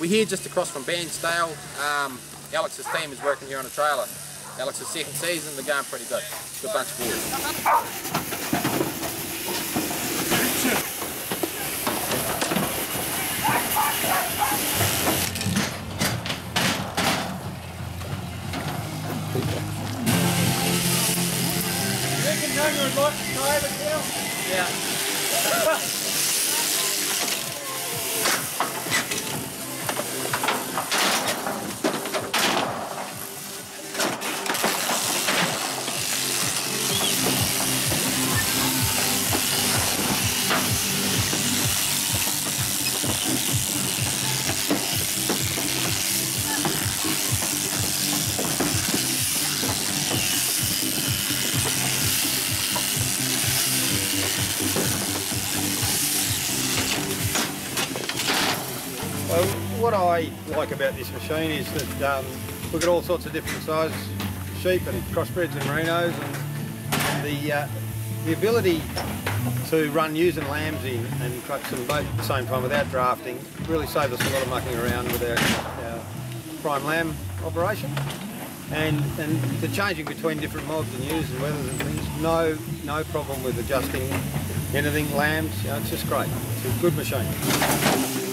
We're here just across from Bairnsdale. Um, Alex's team is working here on a trailer. Alex's second season, they're going pretty good. Good bunch of boys. Yeah. what I like about this machine is that um, we've got all sorts of different size sheep and crossbreds and merinos and the, uh, the ability to run ewes and lambs in and crutch them both at the same time without drafting really saves us a lot of mucking around with our, our prime lamb operation. And, and the changing between different mobs and ewes and wethers and things, no, no problem with adjusting anything, lambs, you know, it's just great. It's a good machine.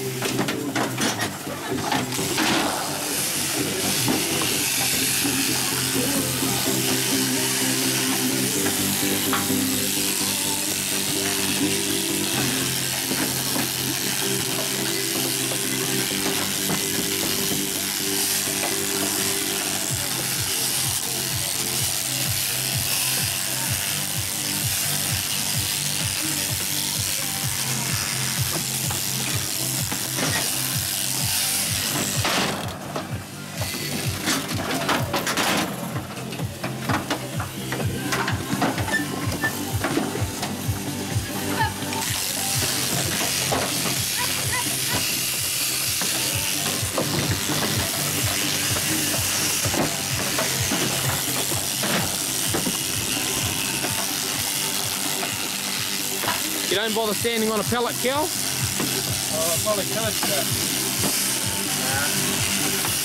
You don't bother standing on a pellet cow? Oh, I probably could, but... Uh, nah.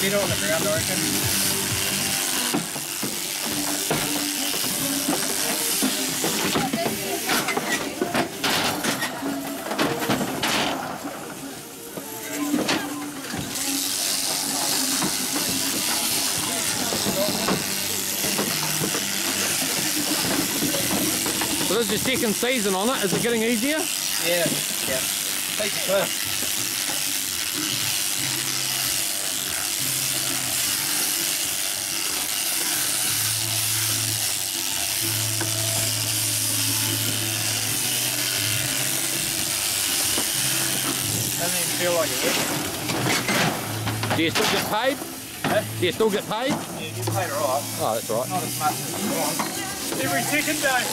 Feet on the ground, I reckon. So this is your second season on it. Is it getting easier? Yeah, yeah. Take the first. Doesn't even feel like it. Do you still get paid? Huh? Do you still get paid? Yeah, you get paid alright. Oh, that's right. Not as much as you want. Every second day.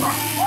Rock.